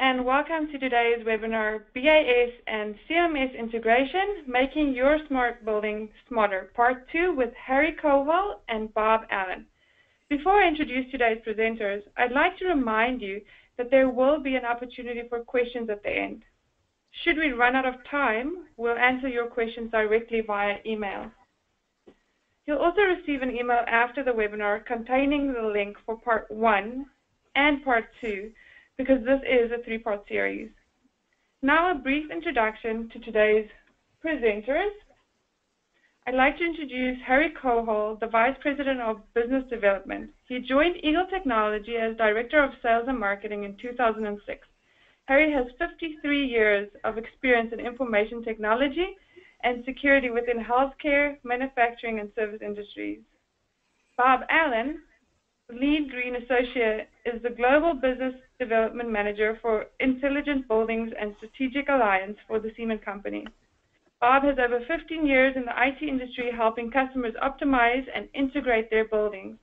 and welcome to today's webinar, BAS and CMMS Integration, Making Your Smart Building Smarter, Part 2 with Harry Kohal and Bob Allan. Before I introduce today's presenters, I'd like to remind you that there will be an opportunity for questions at the end. Should we run out of time, we'll answer your questions directly via email. You'll also receive an email after the webinar containing the link for Part 1 and Part 2 because this is a three-part series. Now a brief introduction to today's presenters. I'd like to introduce Harry Kohal, the Vice President of Business Development. He joined Eagle Technology as Director of Sales and Marketing in 2006. Harry has 53 years of experience in information technology and security within healthcare, manufacturing, and service industries. Bob Allan, LEED Green Associate, is the Global Business Development Manager for Intelligent Buildings and Strategic Alliance for the Siemon Company. Bob has over 15 years in the IT industry helping customers optimize and integrate their buildings.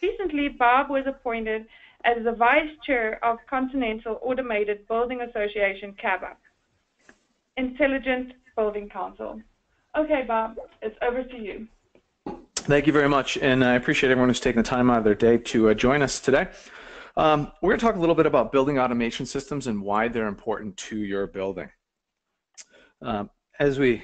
Recently, Bob was appointed as the Vice Chair of Continental Automated Building Association, CABA, Intelligent Building Council. Okay, Bob, it's over to you. Thank you very much, and I appreciate everyone who's taking the time out of their day to uh, join us today. Um, we're going to talk a little bit about building automation systems and why they're important to your building. Uh, as we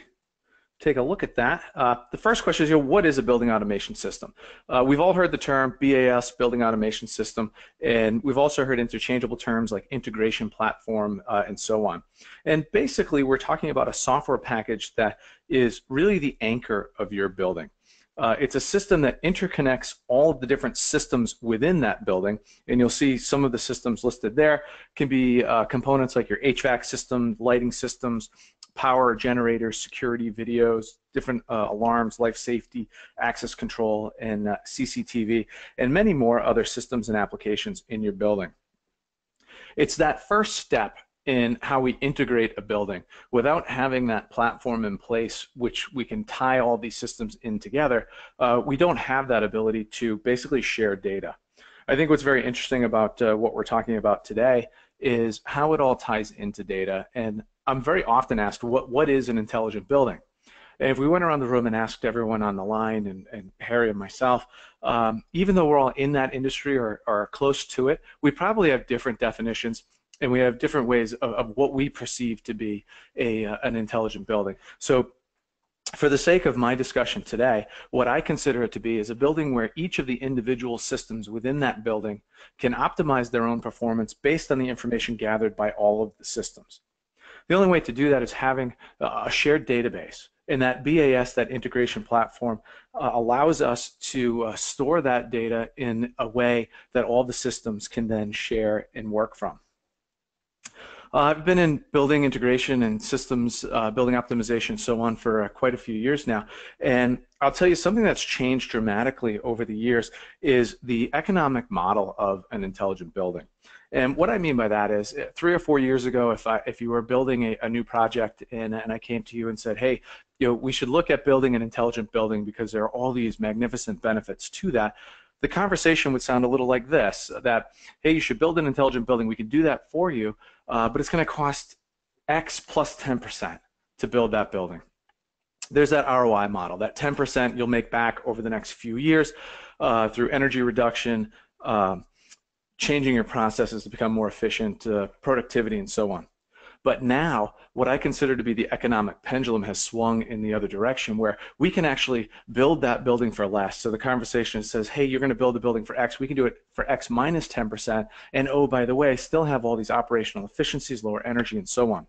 take a look at that. Uh, the first question is, you know, what is a building automation system? Uh, we've all heard the term BAS, building automation system, and we've also heard interchangeable terms like integration platform uh, and so on. And basically, we're talking about a software package that is really the anchor of your building. Uh, it's a system that interconnects all of the different systems within that building, and you'll see some of the systems listed there can be uh, components like your HVAC system, lighting systems, power generators, security videos, different uh, alarms, life safety, access control, and uh, CCTV, and many more other systems and applications in your building. It's that first step in how we integrate a building. Without having that platform in place, which we can tie all these systems in together, uh, we don't have that ability to basically share data. I think what's very interesting about uh, what we're talking about today is how it all ties into data. And I'm very often asked, what, what is an intelligent building? And if we went around the room and asked everyone on the line, and, and Harry and myself, um, even though we're all in that industry or, or close to it, we probably have different definitions and we have different ways of, of what we perceive to be a, uh, an intelligent building. So for the sake of my discussion today, what I consider it to be is a building where each of the individual systems within that building can optimize their own performance based on the information gathered by all of the systems. The only way to do that is having a shared database. And that BAS, that integration platform, uh, allows us to uh, store that data in a way that all the systems can then share and work from. Uh, I've been in building integration and systems, uh, building optimization, so on for uh, quite a few years now. And I'll tell you something that's changed dramatically over the years is the economic model of an intelligent building. And what I mean by that is, uh, three or four years ago, if I, if you were building a, a new project and, and I came to you and said, hey, you know, we should look at building an intelligent building because there are all these magnificent benefits to that the conversation would sound a little like this that hey you should build an intelligent building we can do that for you uh, but it's going to cost x plus 10% to build that building. There's that ROI model that 10% you'll make back over the next few years uh, through energy reduction uh, changing your processes to become more efficient uh, productivity and so on but now, what I consider to be the economic pendulum has swung in the other direction where we can actually build that building for less. So the conversation says, hey, you're going to build a building for X. We can do it for X minus 10%. And oh, by the way, still have all these operational efficiencies, lower energy, and so on.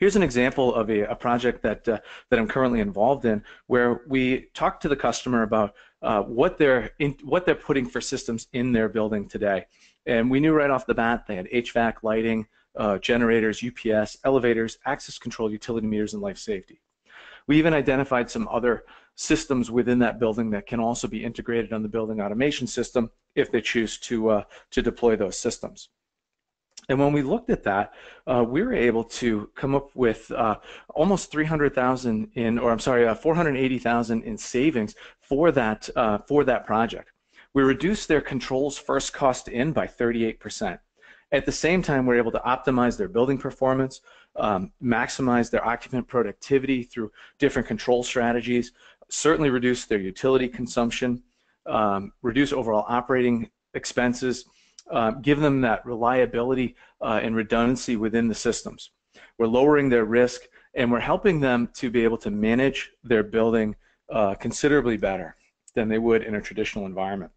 Here's an example of a, a project that uh, that I'm currently involved in, where we talk to the customer about uh, what they're in, what they're putting for systems in their building today, and we knew right off the bat they had HVAC, lighting, uh, generators, UPS, elevators, access control, utility meters, and life safety. We even identified some other systems within that building that can also be integrated on the building automation system if they choose to, uh, to deploy those systems. And when we looked at that, uh, we were able to come up with uh, almost 300,000 in, or I'm sorry, uh, 480,000 in savings for that uh, for that project. We reduced their controls first cost in by 38 percent. At the same time, we're able to optimize their building performance, um, maximize their occupant productivity through different control strategies, certainly reduce their utility consumption, um, reduce overall operating expenses, uh, give them that reliability uh, and redundancy within the systems. We're lowering their risk and we're helping them to be able to manage their building uh, considerably better than they would in a traditional environment.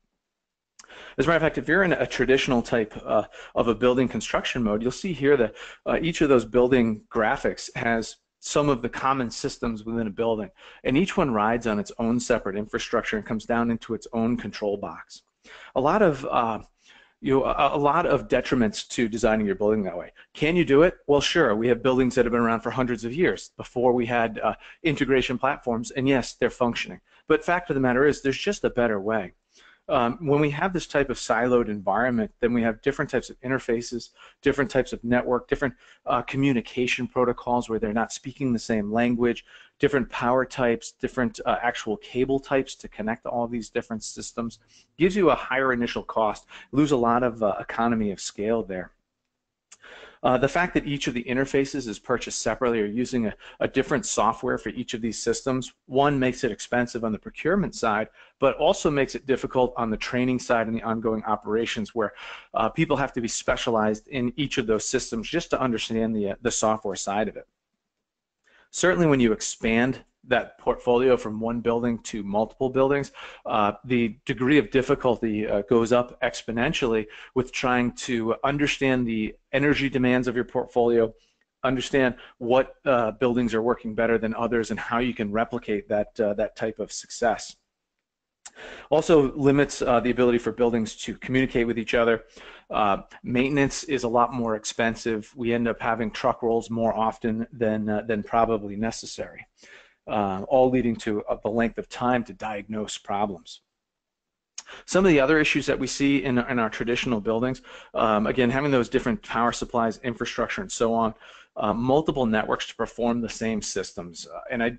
As a matter of fact, if you're in a traditional type uh, of a building construction mode, you'll see here that uh, each of those building graphics has some of the common systems within a building, and each one rides on its own separate infrastructure and comes down into its own control box. A lot of uh, you know, a, lot of detriments to designing your building that way. Can you do it? Well, sure. We have buildings that have been around for hundreds of years before we had uh, integration platforms, and yes, they're functioning. But fact of the matter is, there's just a better way. Um, when we have this type of siloed environment, then we have different types of interfaces, different types of network, different uh, communication protocols where they're not speaking the same language, different power types, different uh, actual cable types to connect all these different systems. Gives you a higher initial cost, lose a lot of uh, economy of scale there. Uh, the fact that each of the interfaces is purchased separately or using a, a, different software for each of these systems, one makes it expensive on the procurement side, but also makes it difficult on the training side and the ongoing operations where uh, people have to be specialized in each of those systems just to understand the, uh, the software side of it. Certainly when you expand that portfolio from one building to multiple buildings, uh, the degree of difficulty uh, goes up exponentially with trying to understand the energy demands of your portfolio, understand what uh, buildings are working better than others, and how you can replicate that uh, that type of success. Also limits uh, the ability for buildings to communicate with each other. Uh, maintenance is a lot more expensive. We end up having truck rolls more often than than probably necessary uh, all leading to uh, the length of time to diagnose problems. Some of the other issues that we see in, in our traditional buildings, um, again, having those different power supplies, infrastructure, and so on, uh, multiple networks to perform the same systems. Uh, and I,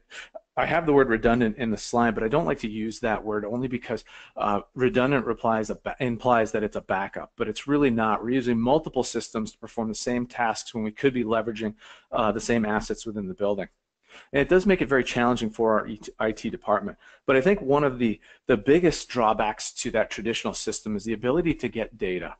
I have the word redundant in the slide, but I don't like to use that word only because uh, redundant implies, implies that it's a backup, but it's really not. We're using multiple systems to perform the same tasks when we could be leveraging uh, the same assets within the building. And it does make it very challenging for our IT department. But I think one of the, the biggest drawbacks to that traditional system is the ability to get data.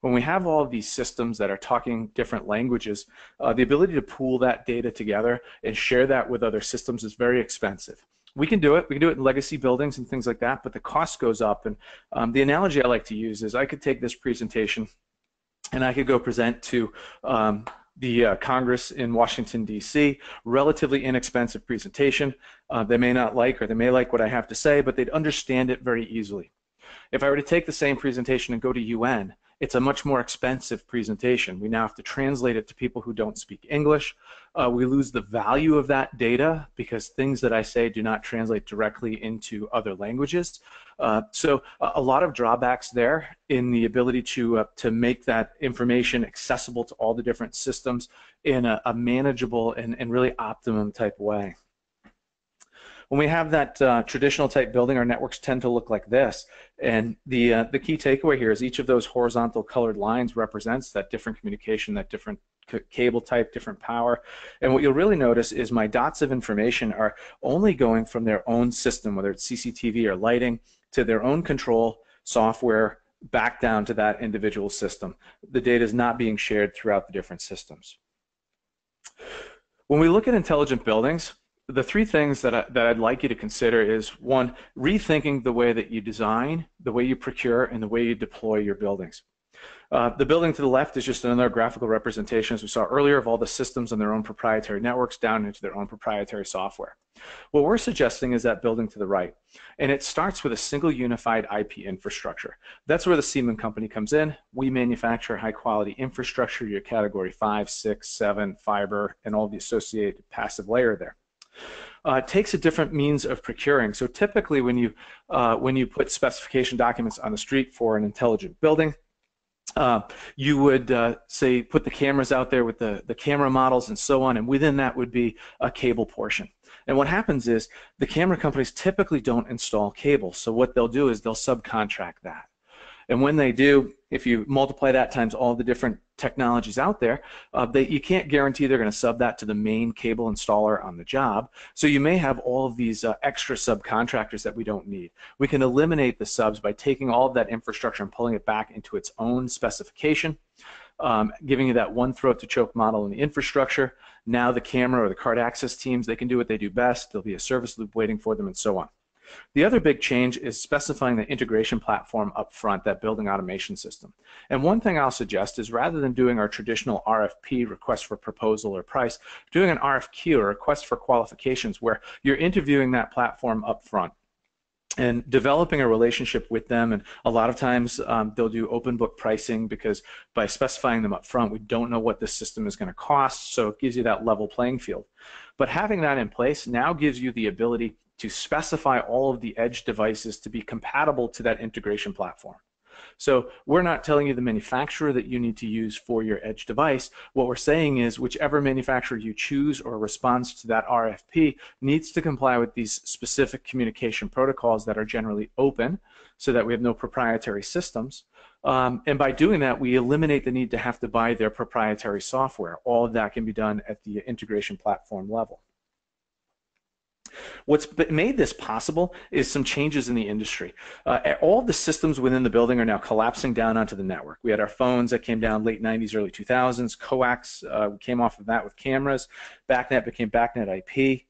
When we have all of these systems that are talking different languages, uh, the ability to pool that data together and share that with other systems is very expensive. We can do it. We can do it in legacy buildings and things like that, but the cost goes up. And um, the analogy I like to use is I could take this presentation and I could go present to um, the uh, Congress in Washington, D.C. Relatively inexpensive presentation. Uh, they may not like or they may like what I have to say, but they'd understand it very easily. If I were to take the same presentation and go to UN, it's a much more expensive presentation. We now have to translate it to people who don't speak English. Uh, we lose the value of that data because things that I say do not translate directly into other languages. Uh, so a, lot of drawbacks there in the ability to uh, to make that information accessible to all the different systems in a, a manageable and, and really optimum type way. When we have that uh, traditional type building, our networks tend to look like this. And the, uh, the key takeaway here is each of those horizontal colored lines represents that different communication, that different cable type, different power. And what you'll really notice is my dots of information are only going from their own system, whether it's CCTV or lighting, to their own control software back down to that individual system. The data is not being shared throughout the different systems. When we look at intelligent buildings, the three things that, I, that I'd like you to consider is one, rethinking the way that you design, the way you procure, and the way you deploy your buildings. Uh, the building to the left is just another graphical representation, as we saw earlier, of all the systems and their own proprietary networks down into their own proprietary software. What we're suggesting is that building to the right, and it starts with a single unified IP infrastructure. That's where the Siemon company comes in. We manufacture high-quality infrastructure, your category 5, 6, 7, fiber, and all the associated passive layer there. Uh, takes a different means of procuring. So typically when you, uh, when you put specification documents on the street for an intelligent building, uh, you would uh, say put the cameras out there with the, the camera models and so on, and within that would be a cable portion. And what happens is the camera companies typically don't install cable, so what they'll do is they'll subcontract that. And when they do, if you multiply that times all the different technologies out there, uh, they, you can't guarantee they're going to sub that to the main cable installer on the job. So you may have all of these uh, extra subcontractors that we don't need. We can eliminate the subs by taking all of that infrastructure and pulling it back into its own specification, um, giving you that one throat to choke model in the infrastructure. Now the camera or the card access teams, they can do what they do best. There'll be a service loop waiting for them and so on. The other big change is specifying the integration platform up front, that building automation system. And one thing I'll suggest is rather than doing our traditional RFP, request for proposal or price, doing an RFQ or request for qualifications where you're interviewing that platform up front and developing a relationship with them. And a lot of times um, they'll do open book pricing because by specifying them up front we don't know what this system is going to cost. So it gives you that level playing field. But having that in place now gives you the ability to specify all of the edge devices to be compatible to that integration platform. So we're not telling you the manufacturer that you need to use for your edge device. What we're saying is whichever manufacturer you choose or responds to that RFP needs to comply with these specific communication protocols that are generally open so that we have no proprietary systems. Um, and by doing that, we eliminate the need to have to buy their proprietary software. All of that can be done at the integration platform level. What's made this possible is some changes in the industry. Uh, all the systems within the building are now collapsing down onto the network. We had our phones that came down late 90s, early 2000s. Coax uh, came off of that with cameras. BACnet became BACnet IP.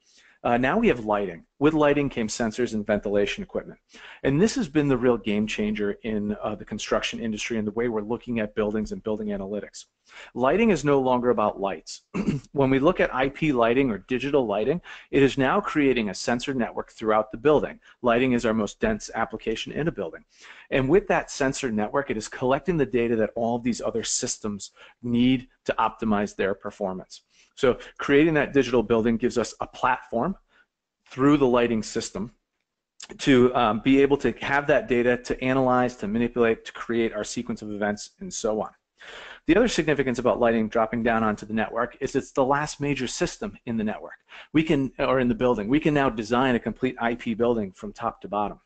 Uh, now we have lighting. With lighting came sensors and ventilation equipment. And this has been the real game changer in uh, the construction industry and the way we're looking at buildings and building analytics. Lighting is no longer about lights. when we look at IP lighting or digital lighting, it is now creating a sensor network throughout the building. Lighting is our most dense application in a building. And with that sensor network, it is collecting the data that all of these other systems need to optimize their performance. So creating that digital building gives us a platform through the lighting system to um, be able to have that data to analyze, to manipulate, to create our sequence of events, and so on. The other significance about lighting dropping down onto the network is it's the last major system in the network. We can, or in the building, we can now design a complete IP building from top to bottom.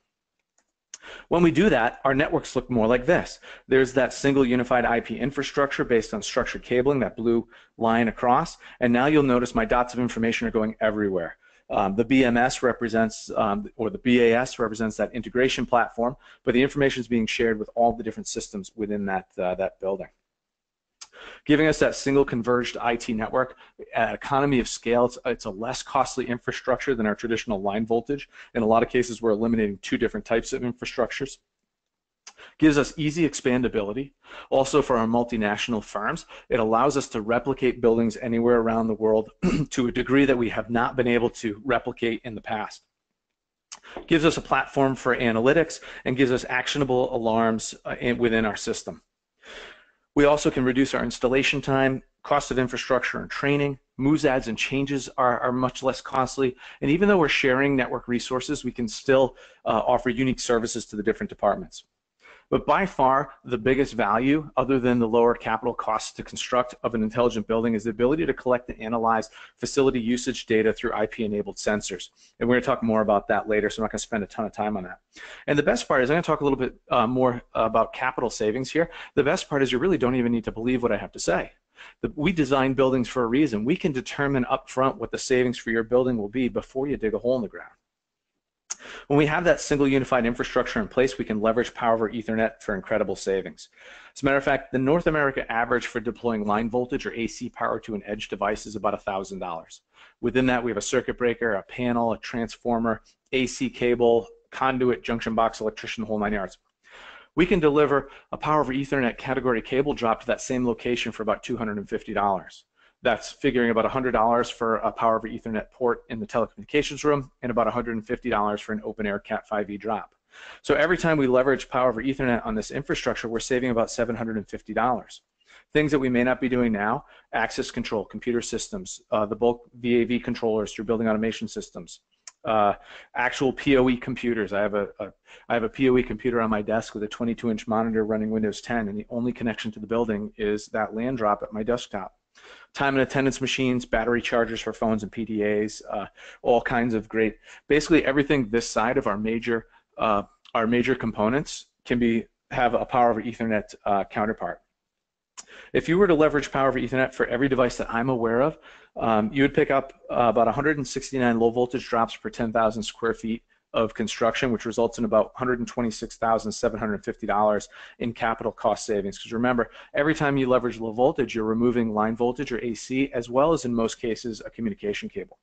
When we do that, our networks look more like this. There's that single unified IP infrastructure based on structured cabling, that blue line across, and now you'll notice my dots of information are going everywhere. Um, the BMS represents, um, or the BAS represents that integration platform, but the information is being shared with all the different systems within that, uh, that building giving us that single converged IT network at economy of scale. It's, it's a less costly infrastructure than our traditional line voltage. In a lot of cases, we're eliminating two different types of infrastructures gives us easy expandability. Also for our multinational firms, it allows us to replicate buildings anywhere around the world to a degree that we have not been able to replicate in the past. Gives us a platform for analytics and gives us actionable alarms uh, in, within our system. We also can reduce our installation time, cost of infrastructure and training. Moves, adds, and changes are, are much less costly. And even though we're sharing network resources, we can still uh, offer unique services to the different departments. But by far, the biggest value, other than the lower capital costs to construct of an intelligent building, is the ability to collect and analyze facility usage data through IP-enabled sensors. And we're going to talk more about that later, so I'm not going to spend a ton of time on that. And the best part is I'm going to talk a little bit uh, more about capital savings here. The best part is you really don't even need to believe what I have to say. The, we design buildings for a reason. We can determine upfront what the savings for your building will be before you dig a hole in the ground. When we have that single unified infrastructure in place, we can leverage power over Ethernet for incredible savings. As a matter of fact, the North America average for deploying line voltage or AC power to an edge device is about $1,000. Within that, we have a circuit breaker, a panel, a transformer, AC cable, conduit, junction box, electrician, the whole nine yards. We can deliver a power over Ethernet category cable drop to that same location for about $250. That's figuring about $100 for a power over Ethernet port in the telecommunications room and about $150 for an open air Cat5e drop. So every time we leverage power over Ethernet on this infrastructure, we're saving about $750. Things that we may not be doing now, access control, computer systems, uh, the bulk VAV controllers through building automation systems, uh, actual PoE computers. I have a, a I have a PoE computer on my desk with a 22-inch monitor running Windows 10, and the only connection to the building is that land drop at my desktop time and attendance machines, battery chargers for phones and PDAs, uh, all kinds of great. Basically, everything this side of our major uh, our major components can be have a power over Ethernet uh, counterpart. If you were to leverage power over Ethernet for every device that I'm aware of, um, you would pick up uh, about 169 low voltage drops per 10,000 square feet of construction, which results in about $126,750 in capital cost savings. Because remember, every time you leverage low voltage, you're removing line voltage or AC, as well as in most cases a communication cable.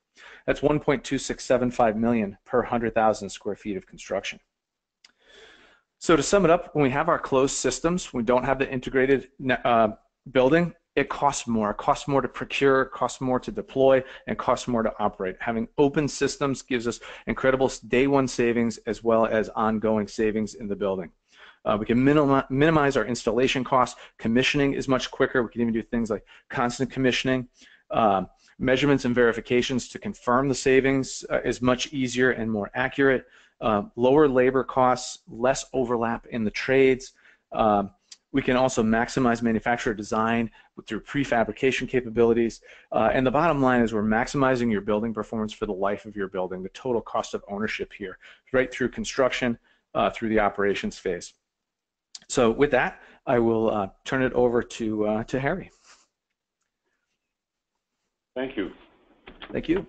That's 1.2675 million per 100,000 square feet of construction. So to sum it up, when we have our closed systems, we don't have the integrated uh, building, it costs more. It costs more to procure, costs more to deploy, and costs more to operate. Having open systems gives us incredible day one savings as well as ongoing savings in the building. Uh, we can minimi minimize our installation costs. Commissioning is much quicker. We can even do things like constant commissioning. Uh, measurements and verifications to confirm the savings uh, is much easier and more accurate. Uh, lower labor costs, less overlap in the trades. Um, we can also maximize manufacturer design through prefabrication capabilities. Uh, and the bottom line is we're maximizing your building performance for the life of your building, the total cost of ownership here, right through construction, uh, through the operations phase. So with that, I will uh, turn it over to, uh, to Harry. Thank you. Thank you.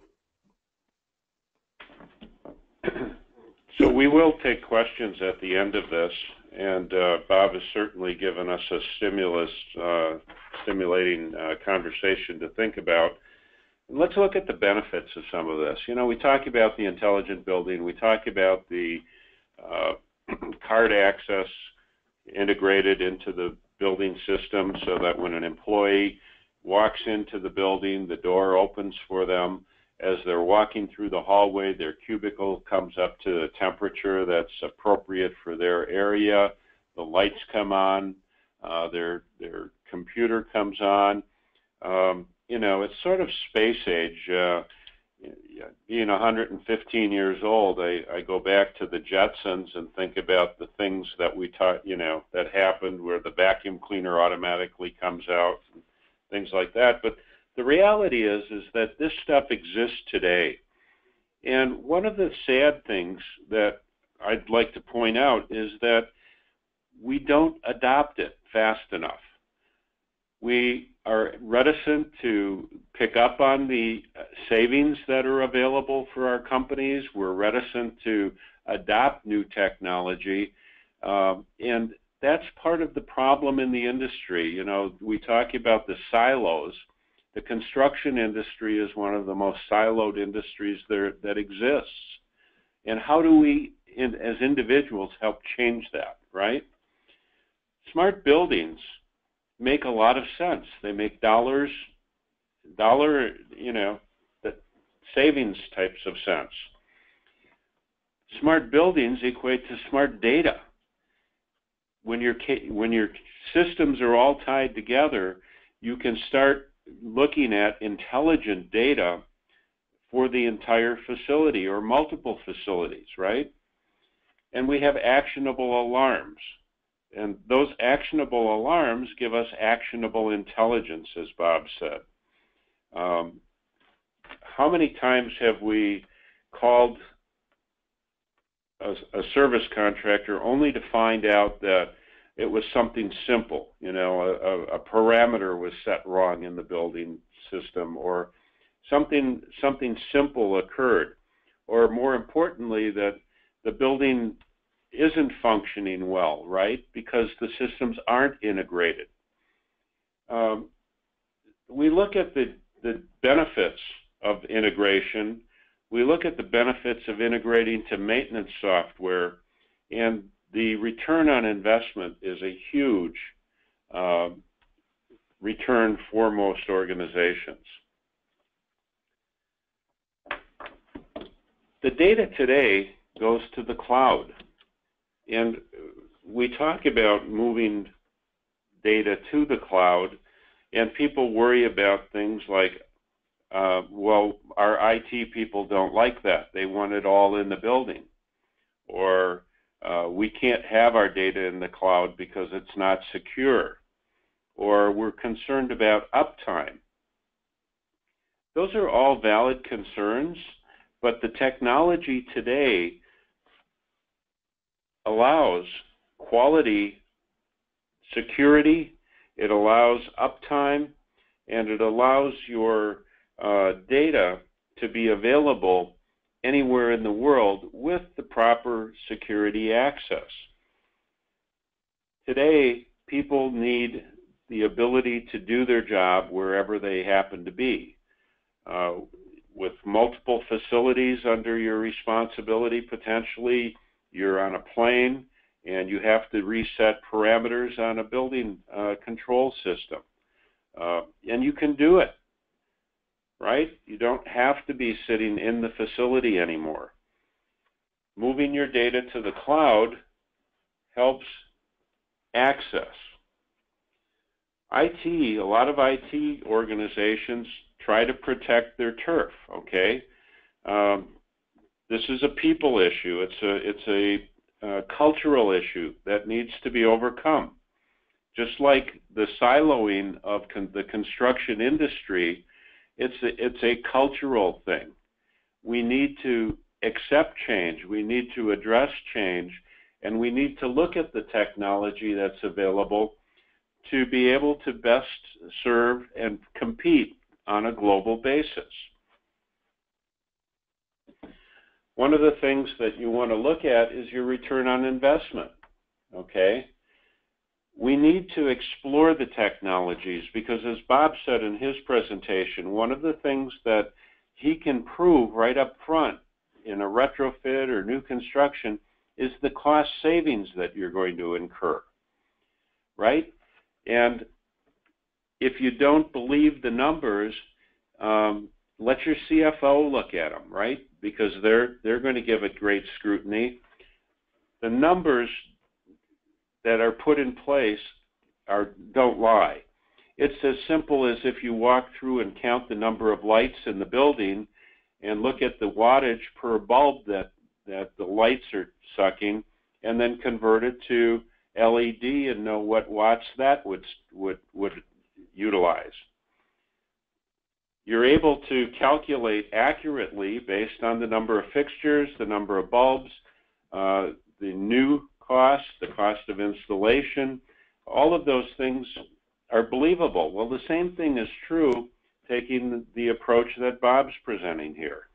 So we will take questions at the end of this and uh, Bob has certainly given us a stimulus, uh, stimulating uh, conversation to think about. And Let's look at the benefits of some of this. You know, we talk about the intelligent building, we talk about the uh, card access integrated into the building system so that when an employee walks into the building, the door opens for them as they're walking through the hallway, their cubicle comes up to a temperature that's appropriate for their area. The lights come on, uh, their their computer comes on. Um, you know, it's sort of space age. Uh, being 115 years old, I, I go back to the Jetsons and think about the things that we taught, you know, that happened where the vacuum cleaner automatically comes out and things like that. But the reality is is that this stuff exists today. And one of the sad things that I'd like to point out is that we don't adopt it fast enough. We are reticent to pick up on the savings that are available for our companies. We're reticent to adopt new technology. Um, and that's part of the problem in the industry. You know, we talk about the silos the construction industry is one of the most siloed industries there, that exists. And how do we, in, as individuals, help change that, right? Smart buildings make a lot of sense. They make dollars, dollar, you know, the savings types of sense. Smart buildings equate to smart data. When your when your systems are all tied together, you can start looking at intelligent data for the entire facility or multiple facilities, right? And we have actionable alarms. And those actionable alarms give us actionable intelligence, as Bob said. Um, how many times have we called a, a service contractor only to find out that it was something simple. You know, a, a, parameter was set wrong in the building system, or something something simple occurred, or more importantly, that the building isn't functioning well, right? Because the systems aren't integrated. Um, we look at the, the benefits of integration. We look at the benefits of integrating to maintenance software, and the return on investment is a huge uh, return for most organizations. The data today goes to the cloud. And we talk about moving data to the cloud, and people worry about things like, uh, well, our IT people don't like that. They want it all in the building. Or uh, we can't have our data in the cloud because it's not secure, or we're concerned about uptime. Those are all valid concerns, but the technology today allows quality security, it allows uptime, and it allows your uh, data to be available anywhere in the world with the proper security access. Today, people need the ability to do their job wherever they happen to be. Uh, with multiple facilities under your responsibility, potentially you're on a plane and you have to reset parameters on a building uh, control system. Uh, and you can do it, right? You don't have to be sitting in the facility anymore. Moving your data to the cloud helps access. IT, a lot of IT organizations try to protect their turf, okay? Um, this is a people issue. It's a, it's a uh, cultural issue that needs to be overcome. Just like the siloing of con the construction industry, it's a, it's a cultural thing. We need to accept change. We need to address change. And we need to look at the technology that's available to be able to best serve and compete on a global basis. One of the things that you want to look at is your return on investment. Okay? We need to explore the technologies because, as Bob said in his presentation, one of the things that he can prove right up front in a retrofit or new construction is the cost savings that you're going to incur. Right? And if you don't believe the numbers, um, let your CFO look at them, right? Because they're they're going to give it great scrutiny. The numbers that are put in place are don't lie. It's as simple as if you walk through and count the number of lights in the building and look at the wattage per bulb that that the lights are sucking and then convert it to LED and know what watts that would would would utilize. You're able to calculate accurately based on the number of fixtures, the number of bulbs, uh, the new cost, the cost of installation. All of those things are believable. Well, the same thing is true taking the approach that Bob's presenting here.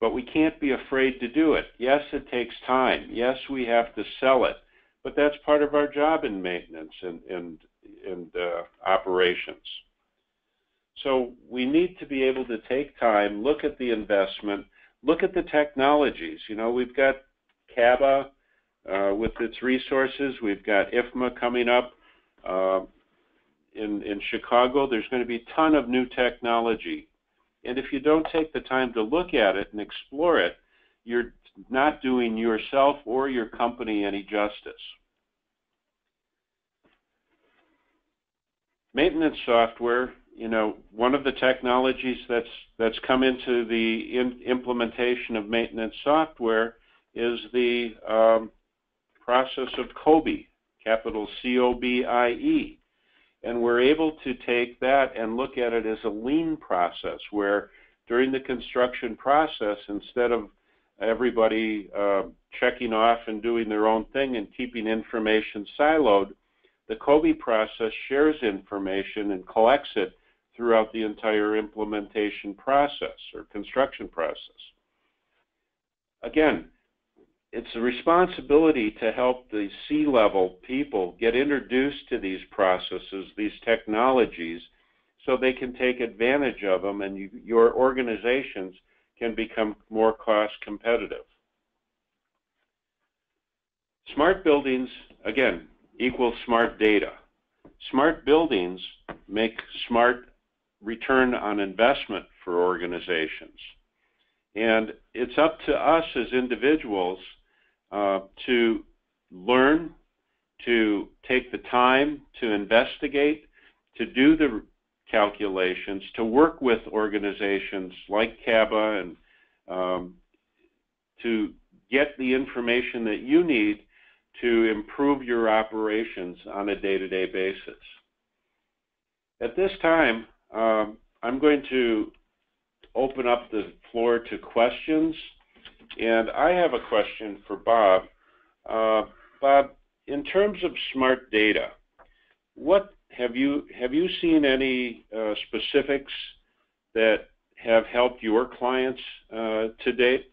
But we can't be afraid to do it. Yes, it takes time. Yes, we have to sell it. But that's part of our job in maintenance and, and, and uh, operations. So we need to be able to take time, look at the investment, look at the technologies. You know, we've got CABA uh, with its resources. We've got IFMA coming up uh, in, in Chicago. There's going to be a ton of new technology. And if you don't take the time to look at it and explore it, you're not doing yourself or your company any justice. Maintenance software you know, one of the technologies that's that's come into the in, implementation of maintenance software is the um, process of COBIE, capital C-O-B-I-E, and we're able to take that and look at it as a lean process, where during the construction process, instead of everybody uh, checking off and doing their own thing and keeping information siloed, the COBIE process shares information and collects it throughout the entire implementation process or construction process. Again, it's a responsibility to help the C-level people get introduced to these processes, these technologies, so they can take advantage of them and you, your organizations can become more cost competitive. Smart buildings, again, equals smart data. Smart buildings make smart return on investment for organizations. And it's up to us as individuals uh, to learn, to take the time to investigate, to do the calculations, to work with organizations like CABA and um, to get the information that you need to improve your operations on a day-to-day -day basis. At this time, um, I'm going to open up the floor to questions. And I have a question for Bob. Uh, Bob, in terms of smart data, what have you have you seen any uh, specifics that have helped your clients uh, to date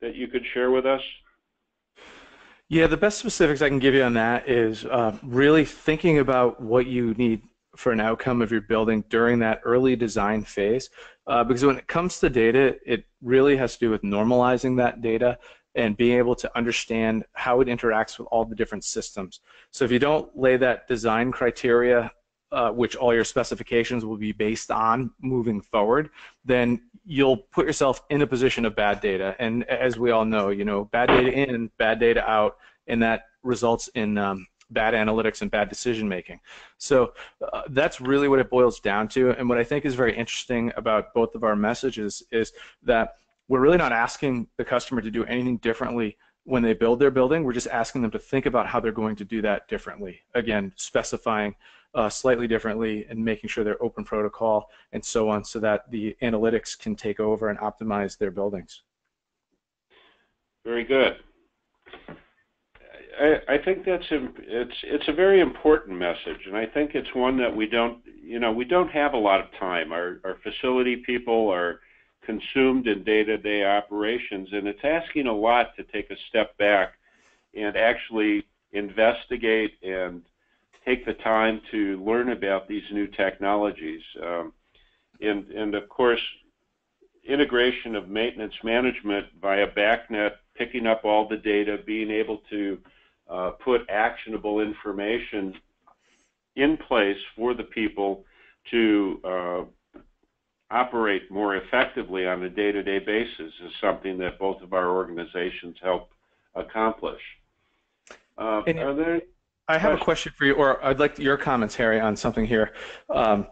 that you could share with us? Yeah, the best specifics I can give you on that is uh, really thinking about what you need for an outcome of your building during that early design phase. Uh, because when it comes to data, it really has to do with normalizing that data and being able to understand how it interacts with all the different systems. So if you don't lay that design criteria, uh, which all your specifications will be based on moving forward, then you'll put yourself in a position of bad data. And as we all know, you know, bad data in, bad data out, and that results in um, bad analytics and bad decision making. So uh, that's really what it boils down to. And what I think is very interesting about both of our messages is that we're really not asking the customer to do anything differently when they build their building. We're just asking them to think about how they're going to do that differently. Again, specifying uh, slightly differently and making sure they're open protocol and so on so that the analytics can take over and optimize their buildings. Very good. I, I think that's it's it's a very important message, and I think it's one that we don't you know we don't have a lot of time. Our our facility people are consumed in day-to-day operations, and it's asking a lot to take a step back and actually investigate and take the time to learn about these new technologies. Um, and, and of course, integration of maintenance management via BACnet, picking up all the data, being able to uh, put actionable information in place for the people to uh, operate more effectively on a day-to-day basis is something that both of our organizations help accomplish. Uh? I have a question for you, or I'd like your comments, Harry, on something here. Um,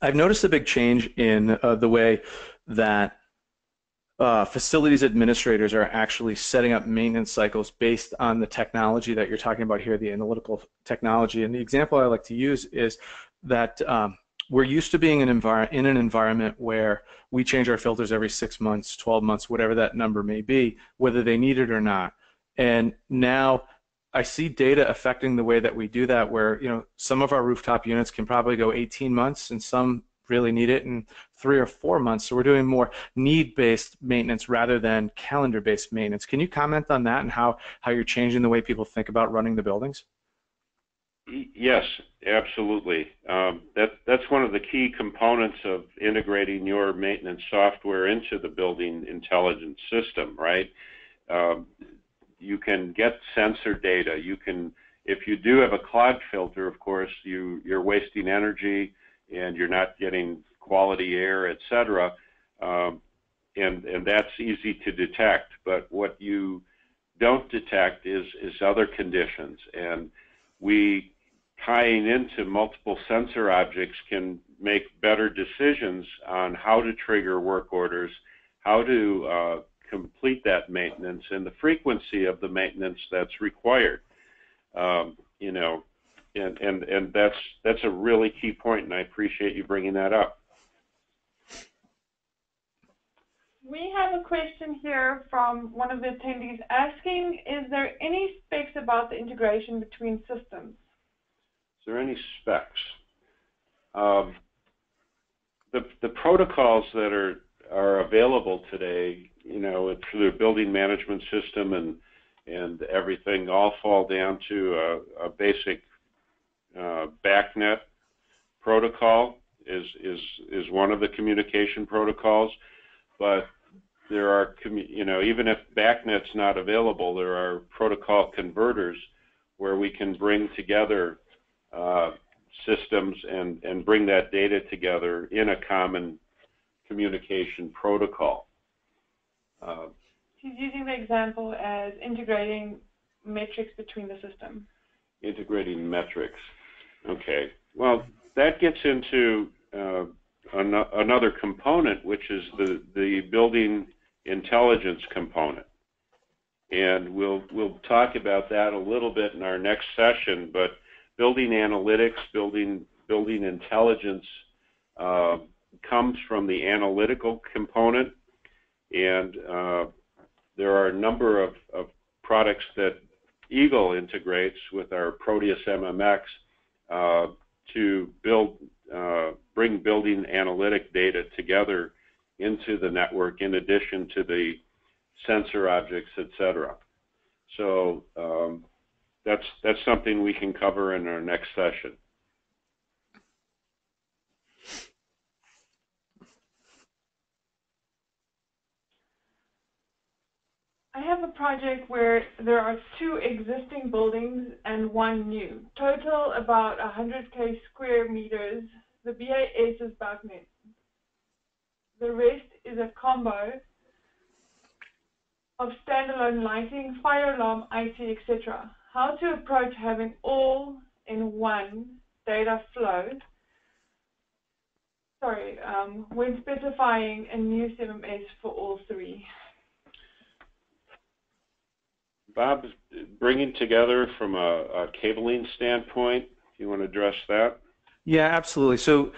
I've noticed a big change in uh, the way that uh, facilities administrators are actually setting up maintenance cycles based on the technology that you're talking about here, the analytical technology. And the example I like to use is that um, we're used to being in, in an environment where we change our filters every six months, 12 months, whatever that number may be, whether they need it or not. And now I see data affecting the way that we do that, where you know some of our rooftop units can probably go 18 months, and some really need it in three or four months. So we're doing more need-based maintenance rather than calendar-based maintenance. Can you comment on that and how how you're changing the way people think about running the buildings? Yes, absolutely. Um, that, that's one of the key components of integrating your maintenance software into the building intelligence system, right? Um, you can get sensor data. You can, if you do have a clog filter, of course, you, you're wasting energy and you're not getting quality air, et cetera. Um, and, and that's easy to detect. But what you don't detect is, is other conditions. And we tying into multiple sensor objects can make better decisions on how to trigger work orders, how to uh, complete that maintenance, and the frequency of the maintenance that's required. Um, you know, and, and, and that's, that's a really key point, and I appreciate you bringing that up. We have a question here from one of the attendees asking, is there any specs about the integration between systems? Is there any specs? Um, the, the protocols that are, are available today, you know, through the building management system and, and everything all fall down to a, a basic uh, BACnet protocol is, is, is one of the communication protocols, but there are, you know, even if BACnet's not available, there are protocol converters where we can bring together uh, systems and, and bring that data together in a common communication protocol. Uh, He's using the example as integrating metrics between the system. Integrating metrics. Okay. Well, that gets into uh, an another component, which is the, the building intelligence component. And we'll, we'll talk about that a little bit in our next session, but building analytics, building building intelligence uh, comes from the analytical component, and uh, there are a number of, of products that Eagle integrates with our Proteus MMX uh, to build, uh, bring building analytic data together into the network in addition to the sensor objects, etc. So um, that's that's something we can cover in our next session. I have a project where there are two existing buildings and one new. Total about 100k square meters. The BAS is BACnet. The rest is a combo of standalone lighting, fire alarm, IT, etc. How to approach having all in one data flow. Sorry, um, when specifying a new CMMS for all three. Bob, bringing together from a, a cabling standpoint, if you want to address that? Yeah, absolutely. So,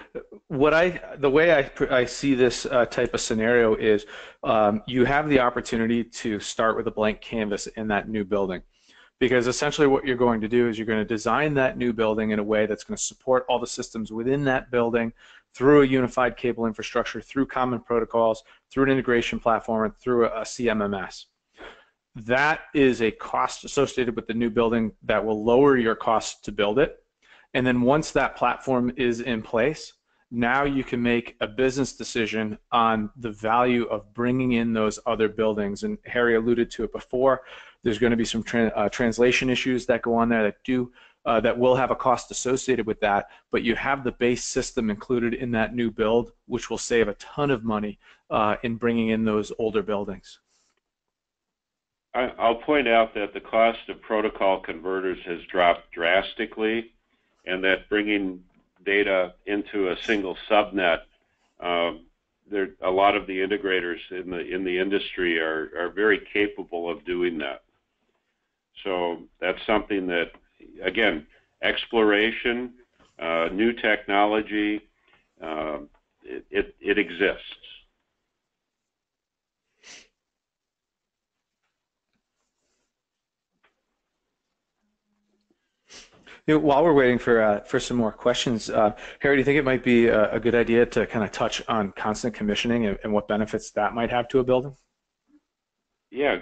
what I the way I I see this uh, type of scenario is um, you have the opportunity to start with a blank canvas in that new building, because essentially what you're going to do is you're going to design that new building in a way that's going to support all the systems within that building through a unified cable infrastructure, through common protocols, through an integration platform, and through a, a CMMS that is a cost associated with the new building that will lower your cost to build it. And then once that platform is in place, now you can make a business decision on the value of bringing in those other buildings. And Harry alluded to it before. There's going to be some tra uh, translation issues that go on there that do uh, that will have a cost associated with that. But you have the base system included in that new build, which will save a ton of money uh, in bringing in those older buildings. I'll point out that the cost of protocol converters has dropped drastically, and that bringing data into a single subnet, um, there a lot of the integrators in the in the industry are are very capable of doing that. So that's something that, again, exploration, uh, new technology, uh, it, it, it exists. You know, while we're waiting for uh, for some more questions, uh, Harry, do you think it might be a, a, good idea to kind of touch on constant commissioning and, and, what benefits that might have to a building? Yeah,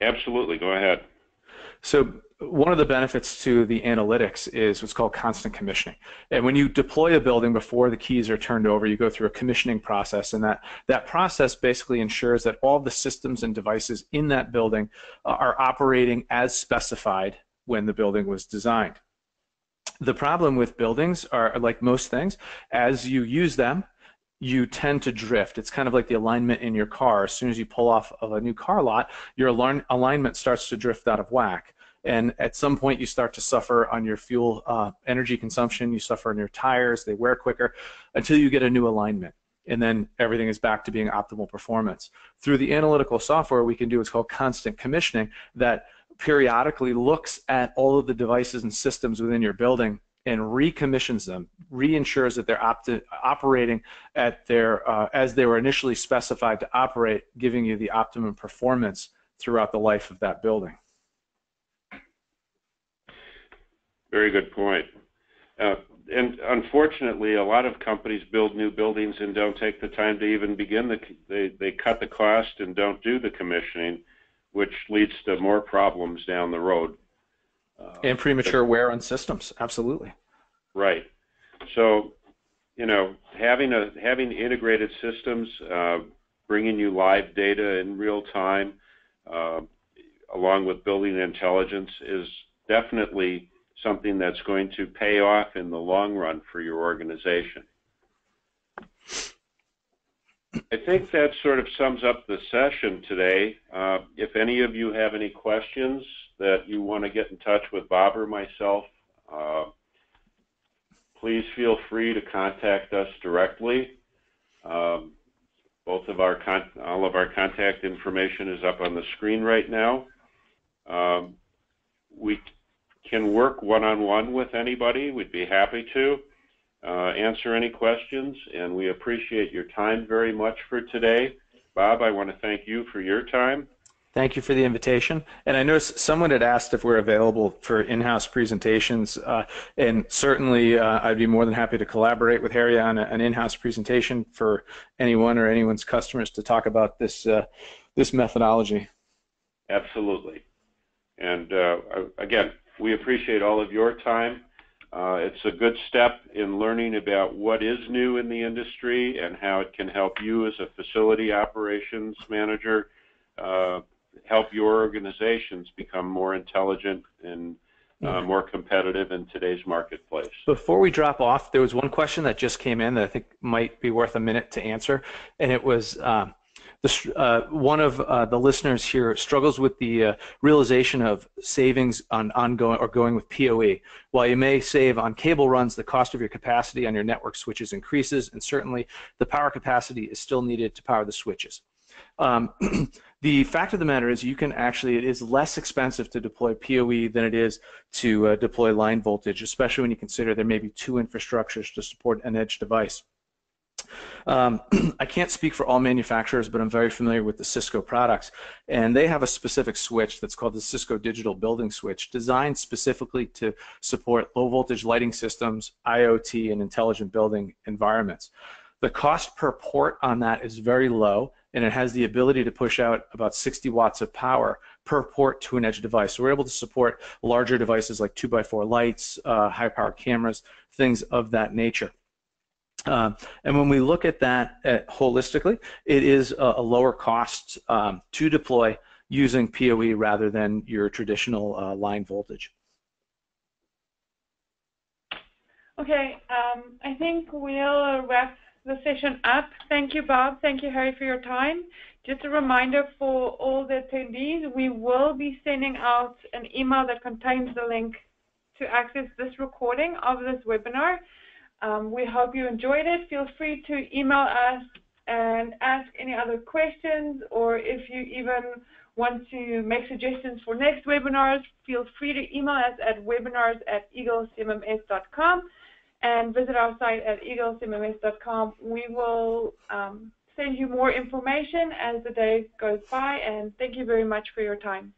absolutely. Go ahead. So one of the benefits to the analytics is what's called constant commissioning. And when you deploy a building before the keys are turned over, you go through a commissioning process, and that, that process basically ensures that all the systems and devices in that building uh, are operating as specified when the building was designed. The problem with buildings are like most things, as you use them, you tend to drift. It's kind of like the alignment in your car. As soon as you pull off of a new car lot, your alignment starts to drift out of whack. And at some point, you start to suffer on your fuel uh, energy consumption. You suffer on your tires. They wear quicker until you get a new alignment. And then everything is back to being optimal performance. Through the analytical software, we can do what's called constant commissioning that periodically looks at all of the devices and systems within your building and recommissions them, reinsures that they're operating at their uh, as they were initially specified to operate, giving you the optimum performance throughout the life of that building. Very good point. Uh, and unfortunately, a lot of companies build new buildings and don't take the time to even begin the. They they cut the cost and don't do the commissioning which leads to more problems down the road. Uh, and premature but, wear on systems, absolutely. Right. So, you know, having a having integrated systems, uh, bringing you live data in real time, uh, along with building intelligence, is definitely something that's going to pay off in the long run for your organization. I think that sort of sums up the session today. Uh, if any of you have any questions that you want to get in touch with Bob or myself, uh, please feel free to contact us directly. Um, both of our all of our contact information is up on the screen right now. Um, we can work one-on-one -on -one with anybody. We'd be happy to answer any questions, and we appreciate your time very much for today. Bob, I want to thank you for your time. Thank you for the invitation. And I know someone had asked if we're available for in-house presentations, uh, and certainly uh, I'd be more than happy to collaborate with Harry on a, an in-house presentation for anyone or anyone's customers to talk about this uh, this methodology. Absolutely. And uh, again, we appreciate all of your time. Uh, it's a good step in learning about what is new in the industry and how it can help you as a facility operations manager uh, help your organizations become more intelligent and uh, more competitive in today's marketplace. Before we drop off, there was one question that just came in that I think might be worth a minute to answer, and it was um, the, uh, one of uh, the listeners here struggles with the uh, realization of savings on ongoing or going with PoE. While you may save on cable runs, the cost of your capacity on your network switches increases, and certainly the power capacity is still needed to power the switches. Um, the fact of the matter is you can actually, it is less expensive to deploy PoE than it is to uh, deploy line voltage, especially when you consider there may be two infrastructures to support an edge device. Um, I can't speak for all manufacturers, but I'm very familiar with the Cisco products, and they have a specific switch that's called the Cisco Digital Building Switch, designed specifically to support low voltage lighting systems, IoT, and intelligent building environments. The cost per port on that is very low, and it has the ability to push out about 60 watts of power per port to an edge device. So we're able to support larger devices like 2x4 lights, uh, high power cameras, things of that nature. Um, and when we look at that uh, holistically, it is a, a lower cost um, to deploy using PoE rather than your traditional uh, line voltage. Okay, um, I think we'll wrap the session up. Thank you, Bob. Thank you, Harry, for your time. Just a reminder for all the attendees, we will be sending out an email that contains the link to access this recording of this webinar. Um, we hope you enjoyed it. Feel free to email us and ask any other questions, or if you even want to make suggestions for next webinars, feel free to email us at webinars at eaglecmms.com and visit our site at eaglecmms.com. We will um, send you more information as the day goes by, and thank you very much for your time.